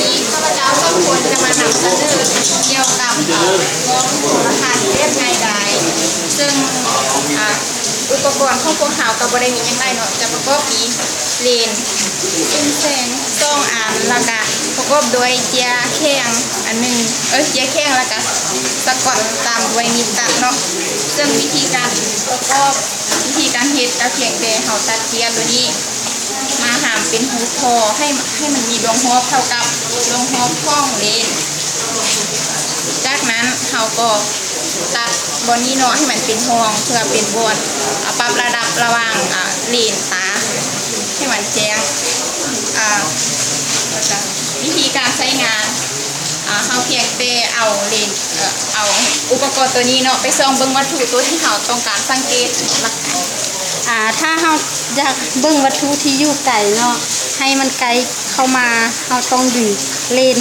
ที่ข้าพเจ้าสมควรจะมานำเสนอเกี่ยวกับของประธานเทศไงใดซึ่งอุปกรณ์ของพวกเขากับบริมีอย่างไรเนาะจะประกอบมีเลนซึ่งแสงซองอันแล้วก็ประกอบโดยเจียแข้งอันหนึ่งเอ้ยเจียแข้งแล้วก็สกอตตามไว้มีตัดเนาะซึ่งวิธีการประกอบวิธีการเฮ็ดก็เพียงแต่เขาตัดเจียตัวนี้ มาหามเป็นหูคอให้ให้มันมีดวงฮอบเท่ากับดวงฮอบข้องเลนจากนั้นเขาก็ตัดบอนนี้เนาะให้มันเป็นห่วงเพื่อเป็นบอนอ่าปรับระดับระว่างอ่าเลนตาให้มันแจ้งอ่าวิธีการใช้งานอ่าเขาเพียงแต่เอาเลนเออเอาอุปกรณ์ตัวนี้เนาะไปส่องเบิ่งวัตถุตัวที่เขาต้องการสังเกตหลักอ่าถ้าเรา อยากเบิ่งวัตถุที่อยู่ไกลเนาะให้มันไกลเข้ามาเราต้องดึงเลน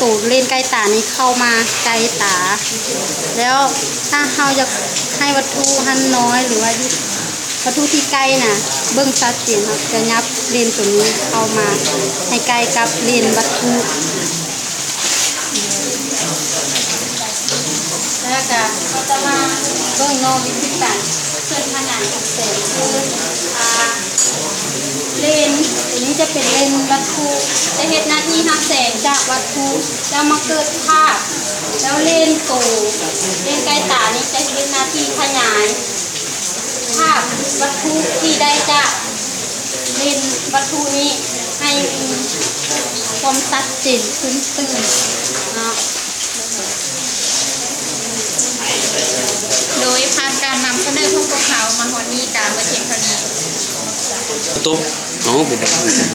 ตูดเลนใกล้ตานี้เข้ามาไกลตา แล้วถ้าเราอยากให้วัตถุหันน้อยหรือว่าวัตถุที่ใกล้น่ะ เบิ่งชัดเจนเราจะยับเลนตัวนี้เข้ามาให้ใกล้กับเลนวัตถุแล้วก็เขาจะมาเบิ่งนอกวิธีการเชื่อมผนังกับเศษคืออ่าเลนอันนี้ จะเป็นเล่นวัตถุจะเฮ็ดหน้าที่หักแสงจากวัตถุแล้วมาเกิดภาพ แล้วเล่นโตเล่นใกลตานี้จะเฮ็ดหน้าที่ขยาย ภาพวัตถุที่ได้จากเล่นวัตถุนี้ให้มีความชัดเจนขึ้นตื่นเนาะโดยผ่านการนำเสนอของพวกเขามาฮอดนี้การมื่อเพียงเท่านี้ตุ๊บอ๋อเป็น